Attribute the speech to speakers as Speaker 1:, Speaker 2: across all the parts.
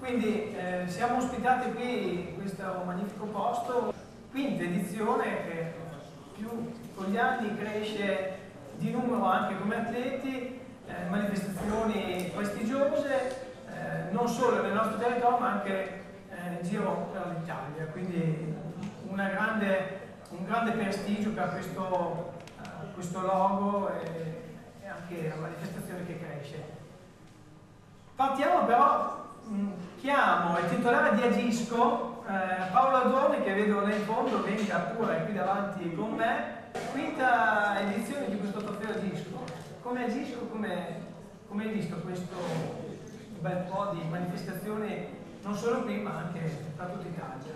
Speaker 1: Quindi eh, siamo ospitati qui in questo magnifico posto, quinta edizione che più con gli anni cresce di numero anche come atleti, eh, manifestazioni prestigiose, eh, non solo nel nostro territorio ma anche eh, in giro per l'Italia, quindi grande, un grande prestigio per questo, uh, questo logo e, e, anche la manifestazione che cresce. Partiamo però, chiamo il titolare di Agisco, eh, Paolo Adorni che vedo nel fondo, venga pure qui davanti con me, quinta edizione di questo trofeo Agisco. Come Agisco, come, come hai visto questo bel po' di manifestazioni non solo qui ma anche da tutta Italia.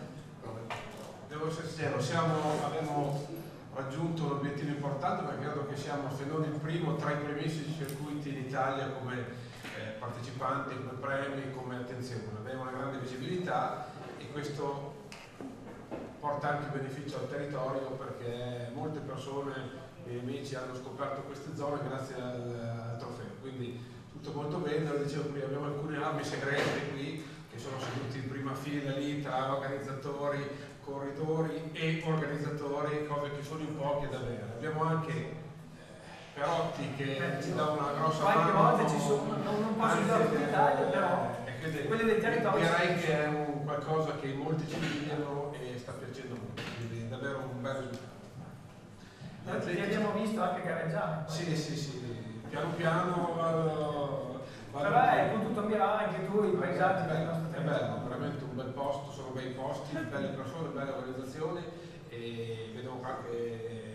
Speaker 2: Devo essere sincero, siamo, abbiamo raggiunto un obiettivo importante perché credo che siamo, se non il primo, tra i primissimi circuiti in Italia come partecipanti, come premi, come attenzione. Abbiamo una grande visibilità e questo porta anche beneficio al territorio perché molte persone e amici hanno scoperto queste zone grazie al, al trofeo. Quindi tutto molto bene, lo dicevo prima, abbiamo alcune armi segrete qui che sono seduti in prima fila lì tra organizzatori, corridori e organizzatori, cose che sono in pochi da avere. Abbiamo anche Perotti che eh, ci dà una grossa
Speaker 1: qualche mano. Qualche volta ci sono, non, non posso dire in Italia, però
Speaker 2: eh, quelle del territorio. Direi che è un qualcosa che molti ci invidiano e sta piacendo molto, quindi davvero un bel risultato.
Speaker 1: Ti abbiamo visto anche gareggiare.
Speaker 2: Sì, sì, sì, piano piano vado,
Speaker 1: vado però hai potuto ammirare anche tu i paesaggi del nostro
Speaker 2: territorio è bello, veramente un bel posto, sono bei posti, belle persone, belle organizzazioni e vedo anche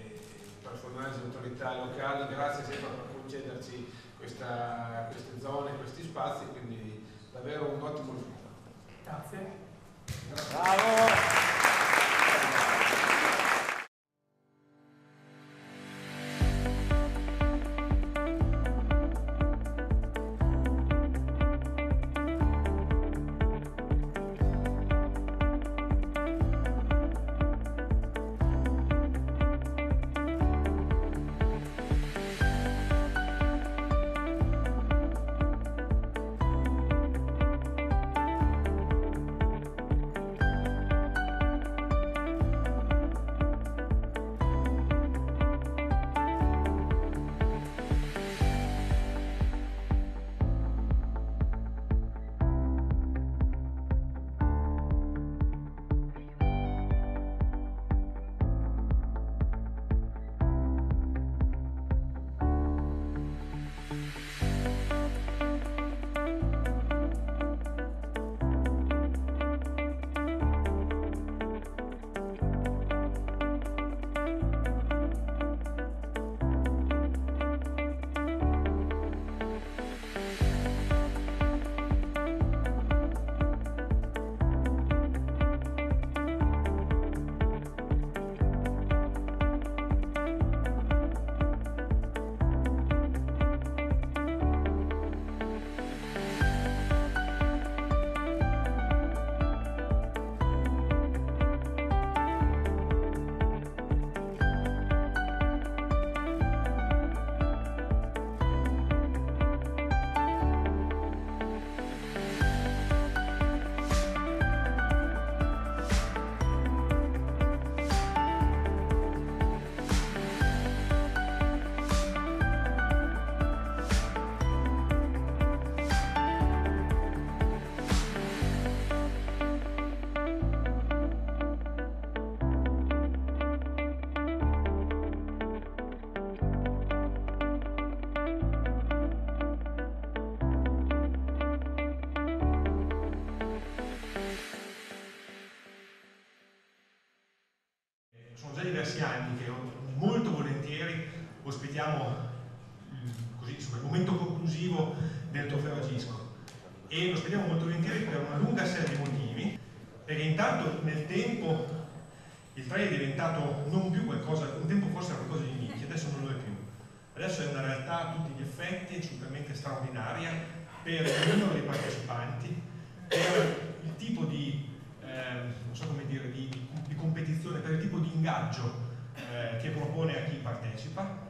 Speaker 2: personaggi, autorità locali, grazie sempre per concederci questa, queste zone, questi spazi, quindi davvero un ottimo risultato.
Speaker 1: Grazie.
Speaker 3: Bravo!
Speaker 4: Diversi anni che molto volentieri ospitiamo così, insomma, il momento conclusivo del trofeo Agisco. E lo ospitiamo molto volentieri per una lunga serie di motivi perché intanto nel tempo il trail è diventato non più qualcosa, un tempo forse era qualcosa di nicchia, adesso non lo è più. Adesso è una realtà a tutti gli effetti assolutamente straordinaria per il numero dei partecipanti per il tipo di, eh, so dire, di, di, competizione, per il tipo di ingaggio eh, che propone a chi partecipa,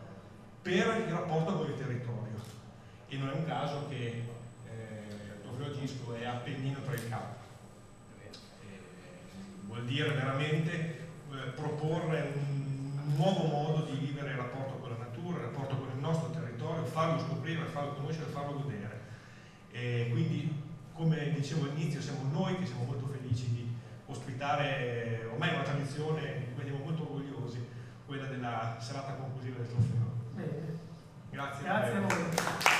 Speaker 4: per il rapporto con il territorio. E non è un caso che eh, trofeo Gisco è Appennino tra il capo. Eh, vuol dire veramente eh, proporre un nuovo modo di vivere il rapporto con la natura, il rapporto con il nostro territorio, farlo scoprire, farlo conoscere, farlo godere. E quindi come dicevo all'inizio siamo noi che siamo molto felici di ospitare ormai una tradizione di cui siamo molto orgogliosi, quella della serata conclusiva del trofeo.
Speaker 1: Bene.
Speaker 4: Grazie.
Speaker 1: Grazie a voi.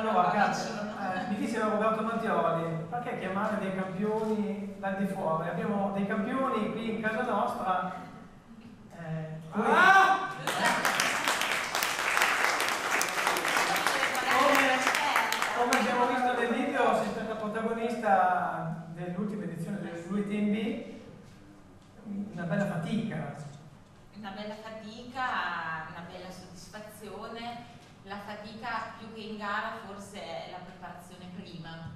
Speaker 1: Allora, grazie. Eh, mi dice l'avvocato Mattioli, perché chiamare dei campioni dal di fuori? Abbiamo dei campioni qui in casa nostra. Eh, come, ah! come, abbiamo visto nel video, sei stata protagonista dell'ultima edizione dell'UTMB, una bella fatica.
Speaker 5: Una bella fatica, una bella soddisfazione la fatica più che in gara forse è la preparazione prima,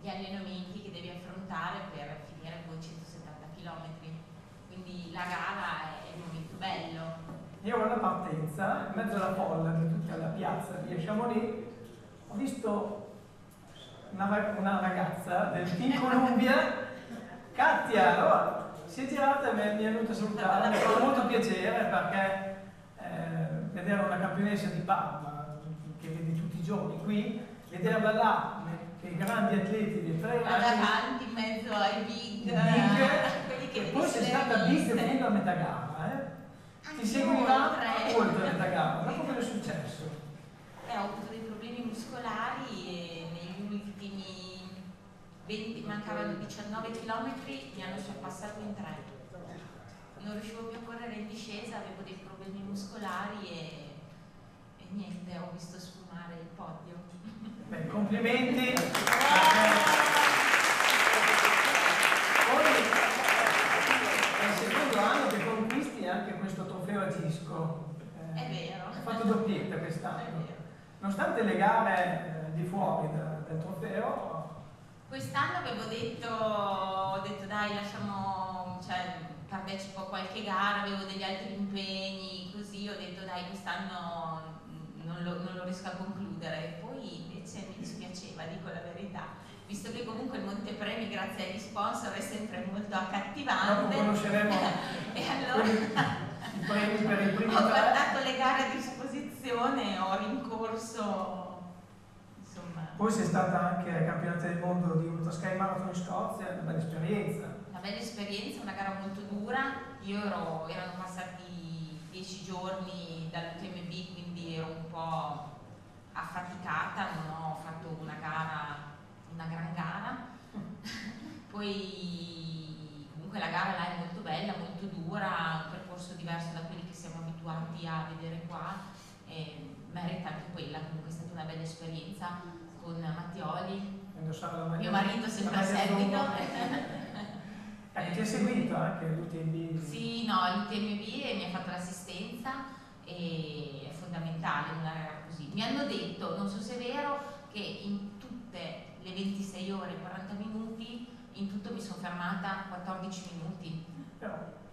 Speaker 5: gli allenamenti che devi affrontare per finire con 170 km, quindi la gara è il momento bello.
Speaker 1: Io alla partenza, in mezzo alla folla di tutta la piazza. Di Chamonix, ho visto una, una ragazza del Team Columbia, Katia, allora, si è girata e mi è venuta a salutare, mi fatto molto piacere perché vedere una campionessa di Parma che vedi tutti i giorni qui, vederla là, che i grandi atleti di tre
Speaker 5: anni davanti in mezzo ai big, big
Speaker 1: quelli che e poi sei stata big fino a metà gara, eh? ti seguirà oltre. a metà gara, dopo cosa è successo?
Speaker 5: Eh, ho avuto dei problemi muscolari e negli ultimi 20, mancavano 19 km, mi hanno sorpassato in tre. Non riuscivo più a correre in discesa, avevo dei problemi muscolari e, e niente, ho visto sfumare il podio.
Speaker 1: Beh, complimenti! Poi è il secondo anno che conquisti anche questo trofeo a Gisco.
Speaker 5: Eh, è vero.
Speaker 1: Hai fatto doppietta quest'anno. Nonostante le gare eh, di fuori da, del trofeo.
Speaker 5: Quest'anno avevo detto, ho detto dai lasciamo, cioè, partecipo a qualche gara, avevo degli altri impegni, così ho detto dai quest'anno non lo, non lo riesco a concludere. Poi invece mi dispiaceva, dico la verità, visto che comunque il Montepremi grazie agli sponsor è sempre molto accattivante.
Speaker 1: Dopo conosceremo
Speaker 5: e allora
Speaker 1: i premi per il primo
Speaker 5: ho guardato le gare a disposizione, ho rincorso insomma.
Speaker 1: Poi sei stata anche ai campionati del mondo di Ultra Sky Marathon in Scozia, una bella esperienza.
Speaker 5: Bella esperienza, una gara molto dura, io ero, erano passati dieci giorni dall'UTMB quindi ero un po' affaticata, non ho fatto una gara, una gran gara. Poi comunque la gara là è molto bella, molto dura, un percorso diverso da quelli che siamo abituati a vedere qua merita anche quella, comunque è stata una bella esperienza con Mattioli, mio marito sempre a seguito.
Speaker 1: Eh, ti ha seguito anche l'UTMB?
Speaker 5: Sì, no, l'UTMB mi ha fatto l'assistenza e è fondamentale una gara così. Mi hanno detto, non so se è vero, che in tutte le 26 ore e 40 minuti, in tutto mi sono fermata 14 minuti.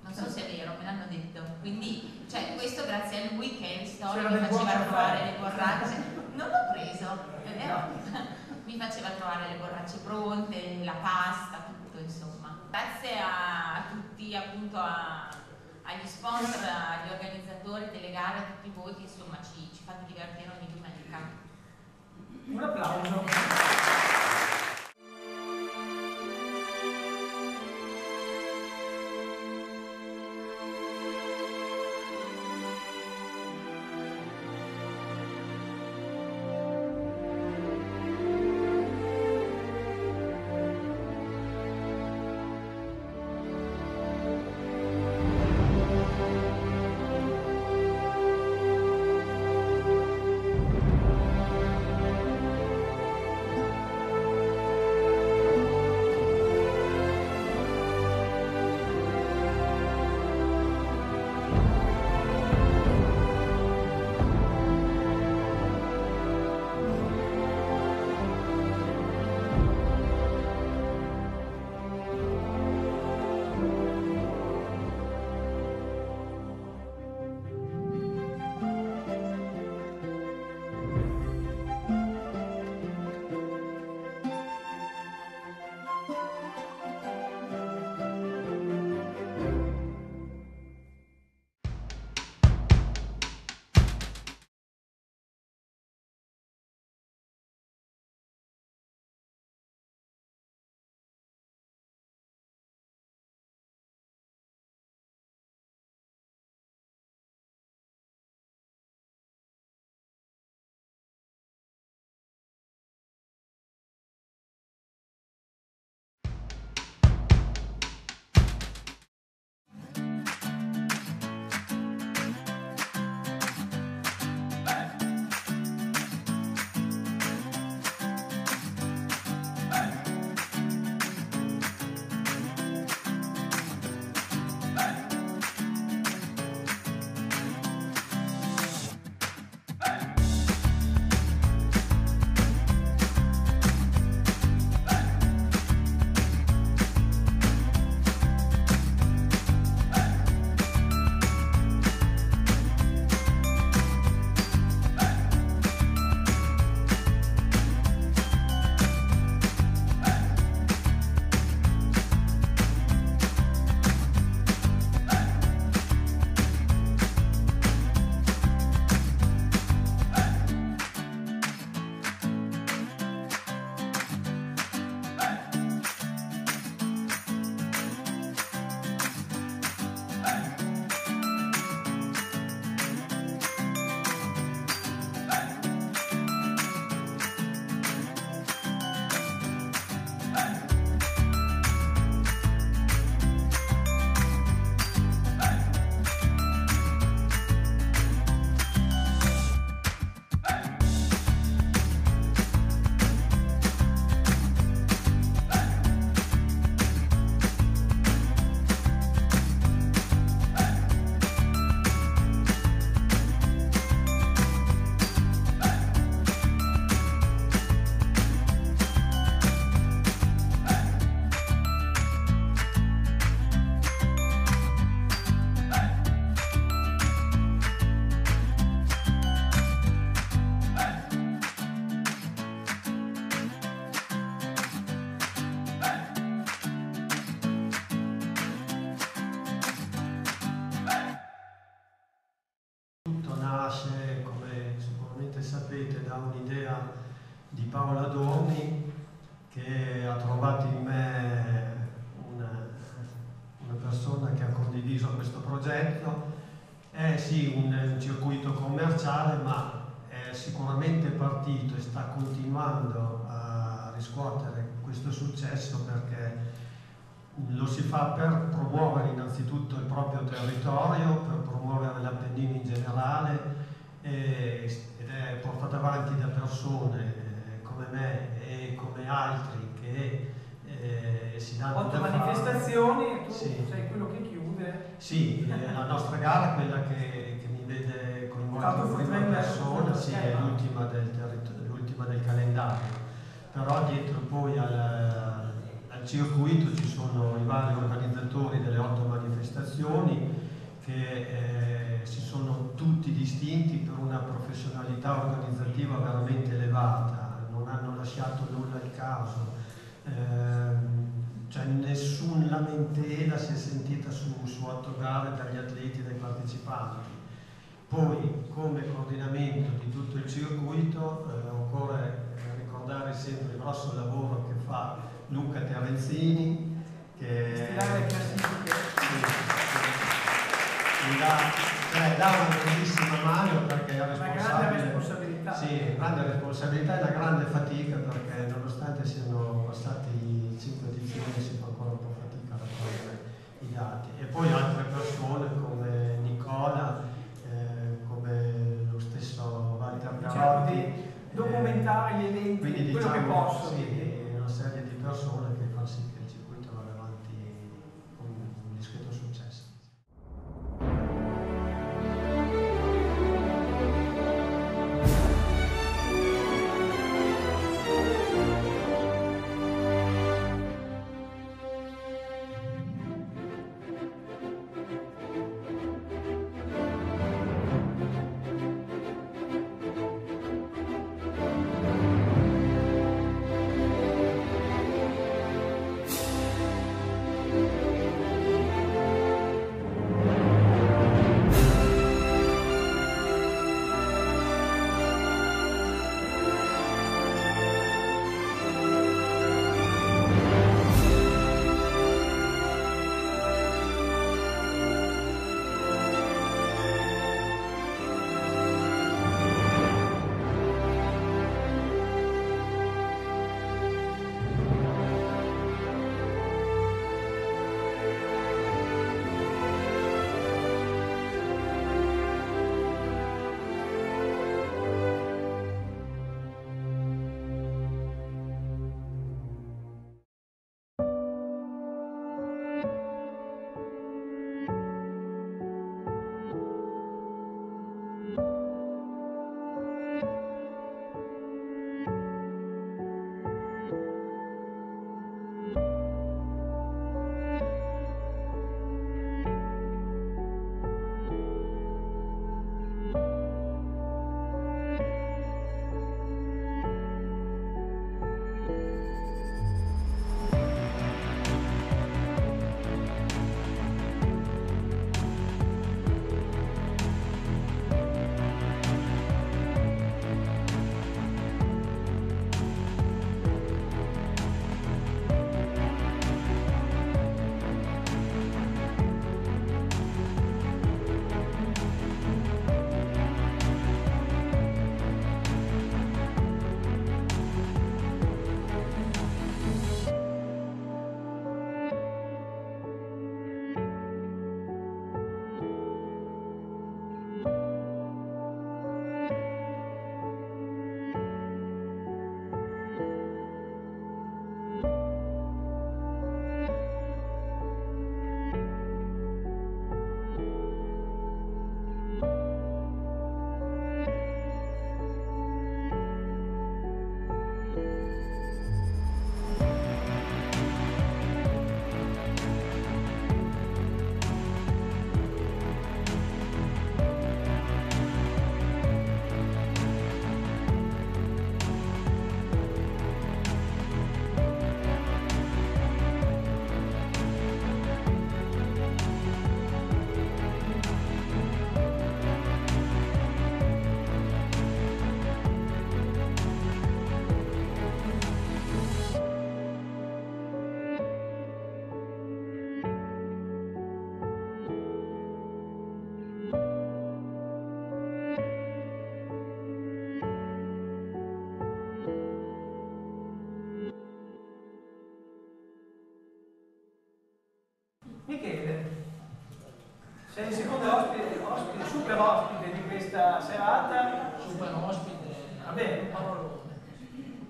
Speaker 5: Non so se è vero, me l'hanno detto. Quindi, cioè, questo grazie a lui che in storia mi faceva trovare le borracce. Non l'ho preso, è vero? mi faceva trovare le borracce pronte, la pasta. Grazie a tutti, appunto a, agli sponsor, agli organizzatori delle gare, a tutti voi che insomma ci, ci fate divertire ogni domenica.
Speaker 1: Un applauso.
Speaker 6: Questo successo perché lo si fa per promuovere innanzitutto il proprio territorio, per promuovere l'Appennino in generale ed è portato avanti da persone eh, come me e come altri che eh, si danno
Speaker 1: Otto manifestazioni e tu
Speaker 6: sì.
Speaker 1: sei quello che chiude.
Speaker 6: Sì, eh, la nostra gara è quella che, che mi vede coinvolto in prima persona, sì, è l'ultima del, del calendario, però dietro poi al, al circuito ci sono i vari organizzatori delle otto manifestazioni che eh, si sono tutti distinti per una professionalità organizzativa veramente elevata, non hanno lasciato nulla al caso. Ehm, cioè nessun lamentela si è sentita su, su otto gare dagli atleti e dai partecipanti. Poi, come coordinamento di tutto il circuito, eh, occorre eh, ricordare sempre il grosso lavoro che fa Luca Terenzini, che. Mi dà, cioè, dà una grandissima mano perché è responsabile.
Speaker 1: responsabilità.
Speaker 6: Sì, grande responsabilità e una grande fatica perché nonostante siano passati cinque edizioni si fa ancora un po' fatica a raccogliere i dati. E poi altre persone come Nicola, eh, come lo stesso Walter
Speaker 1: Cerco
Speaker 6: Carotti.
Speaker 1: di documentare gli eventi,
Speaker 6: quindi
Speaker 1: quello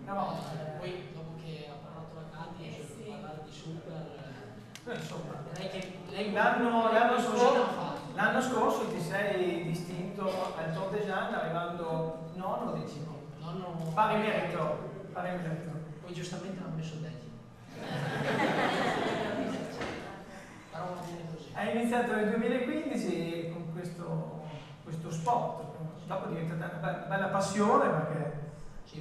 Speaker 1: Però,
Speaker 7: Eh,
Speaker 1: eh,
Speaker 7: poi dopo che ha parlato la Cati
Speaker 5: Eh,
Speaker 7: eh,
Speaker 5: sì.
Speaker 7: parlare di super
Speaker 1: Poi, insomma,
Speaker 7: eh, direi che lei
Speaker 1: l'anno, l'anno scorso, l'anno scorso ti sei distinto al Tour de Jean arrivando nono o decimo.
Speaker 7: Nonno-
Speaker 1: Pari merito, pari merito.
Speaker 7: Poi giustamente l'hanno messo decimo. Però va bene così.
Speaker 1: Hai iniziato nel 2015 con questo, questo sport, dopo è diventata una bella, passione perché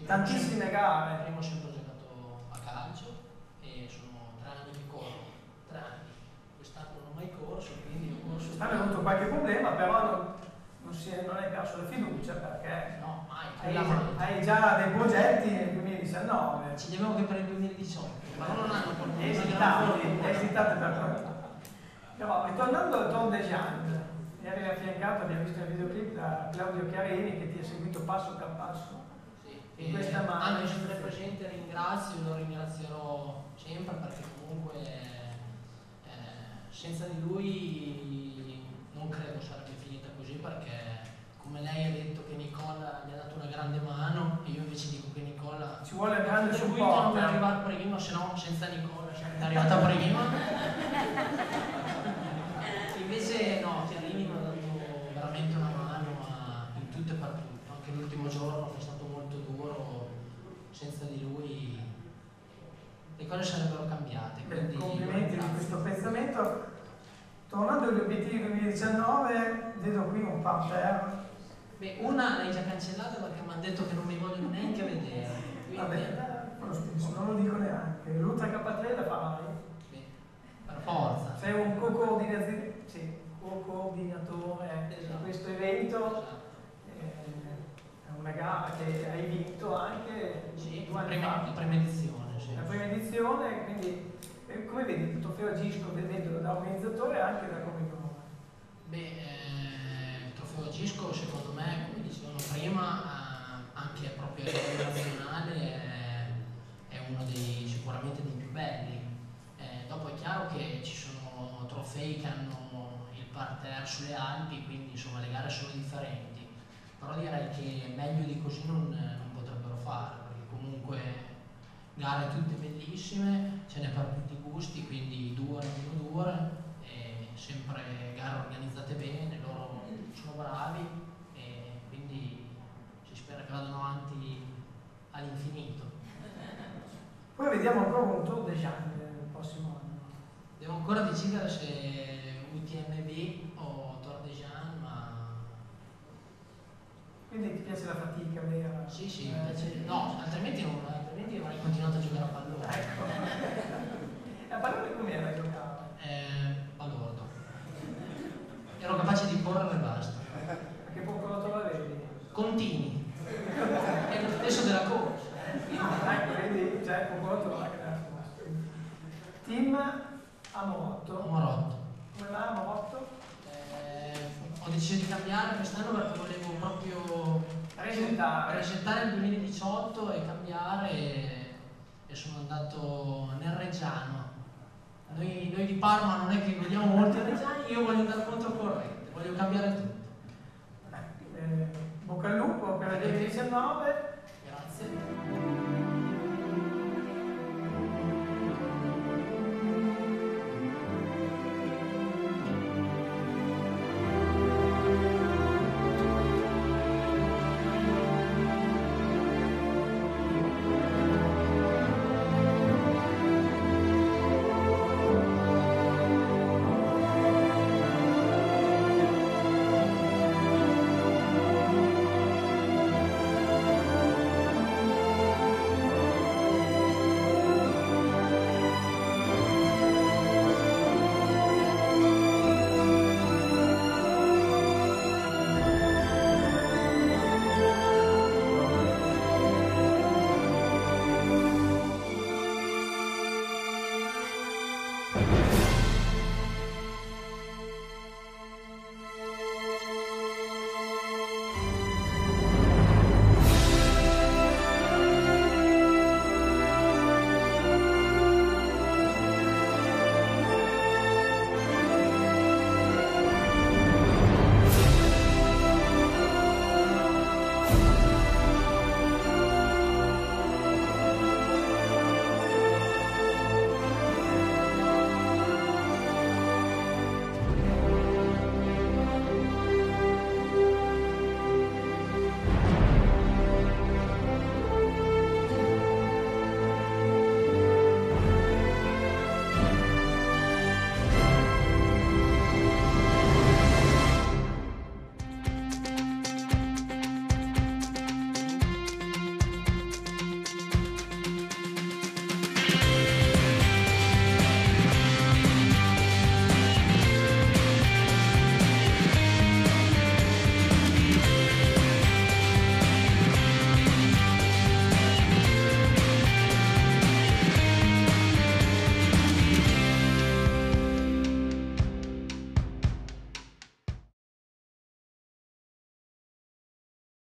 Speaker 1: tantissime gare.
Speaker 7: Prima ho sempre giocato a calcio e sono tre anni che corro. Tre anni. Quest'anno non ho mai corso, quindi ho corso.
Speaker 1: Quest'anno hai avuto qualche problema, però non, non, si è- non hai perso la fiducia perché
Speaker 7: No, mai.
Speaker 1: hai, hai già dei progetti nel 2019.
Speaker 7: Ci abbiamo che per il 2018, ma non hanno gran
Speaker 1: Esitate, esitate per quello. Però ritornando al Tour de Jean, mi avevi affiancato, abbiamo visto nel videoclip da Claudio Chiarini che ti ha seguito passo per passo. In questa mano.
Speaker 7: Anche sempre presente ringrazio, lo ringrazierò sempre perché comunque eh, senza di lui non credo sarebbe finita così perché come lei ha detto che Nicola gli ha dato una grande mano e io invece dico che Nicola
Speaker 1: Ci vuole grande supporto.
Speaker 7: per arrivare prima, se no senza Nicola sarei arrivata prima. Invece no, Chiarini mi ha dato veramente una mano a- in tutto e per tutto, anche l'ultimo giorno duro, senza di lui le cose sarebbero cambiate.
Speaker 1: Beh, complimenti di
Speaker 7: grazie.
Speaker 1: questo pensamento. Tornando agli obiettivi 2019, vedo qui un parterre.
Speaker 7: Beh, una l'hai già cancellata perché mi hanno detto che non mi vogliono neanche vedere. Quindi,
Speaker 1: Vabbè, lo stesso, non lo dico neanche. L'Ultra K3 la farai.
Speaker 7: beh, per forza.
Speaker 1: Sei un co-coordinatore sì, co-coordinatore di questo evento.
Speaker 7: Esatto.
Speaker 1: Una gara che hai vinto anche
Speaker 7: Sì,
Speaker 1: due
Speaker 7: la
Speaker 1: anni
Speaker 7: prima,
Speaker 1: fa.
Speaker 7: la prima edizione, sì.
Speaker 1: La prima edizione, quindi eh, come vedi il trofeo Gisco vedendolo da organizzatore e anche da commissione?
Speaker 7: Beh, eh, il trofeo Gisco secondo me, come dicevano prima, eh, anche proprio a livello nazionale è, è uno dei sicuramente dei più belli. Eh, dopo è chiaro che ci sono trofei che hanno il parterre sulle Alpi, quindi insomma le gare sono differenti. Però direi che meglio di così non, non potrebbero fare, perché comunque gare tutte bellissime, ce n'è per tutti i gusti, quindi due, meno due, sempre gare organizzate bene, loro sono bravi e quindi si spera che vadano avanti all'infinito.
Speaker 1: Poi vediamo ancora un Tour de Jean il prossimo anno.
Speaker 7: Devo ancora decidere se UTMB o Tour de Jean, ma
Speaker 1: Quindi ti piace la fatica, vera?
Speaker 7: sì sì,
Speaker 1: Eh,
Speaker 7: mi piace- no, altrimenti, non, altrimenti avrei continuato a giocare a pallone.
Speaker 1: Ecco. E a parlare com'era giocare?
Speaker 7: Eh, balordo. Ero capace di correre e basta.
Speaker 1: Che procuratore avevi?
Speaker 7: Contini. È lo stesso della corsa.
Speaker 1: Ecco, vedi, c'è il procuratore anche della corsa. Team Amorotto.
Speaker 7: Morotto.
Speaker 1: Come va Amorotto?
Speaker 7: Eh, ho deciso di cambiare quest'anno perché volevo proprio
Speaker 1: Presentare.
Speaker 7: presentare il 2018 e cambiare e, e sono andato nel Reggiano. Noi, noi di Parma non è che vediamo molti reggiani, io voglio andare controcorrente, voglio cambiare tutto.
Speaker 1: Eh, bocca al lupo per il 2019.